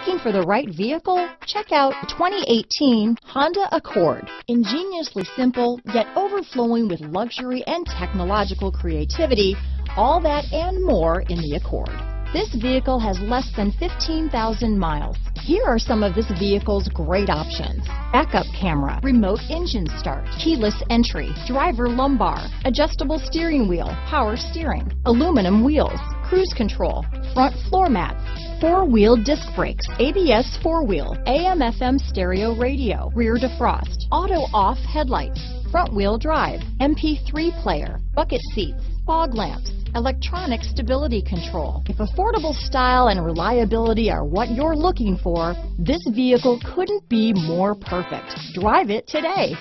Looking for the right vehicle? Check out 2018 Honda Accord. Ingeniously simple, yet overflowing with luxury and technological creativity, all that and more in the Accord. This vehicle has less than 15,000 miles. Here are some of this vehicle's great options. Backup camera, remote engine start, keyless entry, driver lumbar, adjustable steering wheel, power steering, aluminum wheels, cruise control, front floor mats, four-wheel disc brakes, ABS four-wheel, AM FM stereo radio, rear defrost, auto off headlights, front wheel drive, MP3 player, bucket seats, fog lamps, electronic stability control. If affordable style and reliability are what you're looking for, this vehicle couldn't be more perfect. Drive it today.